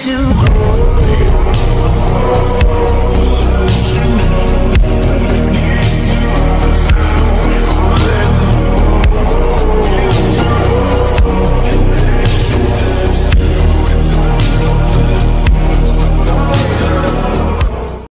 to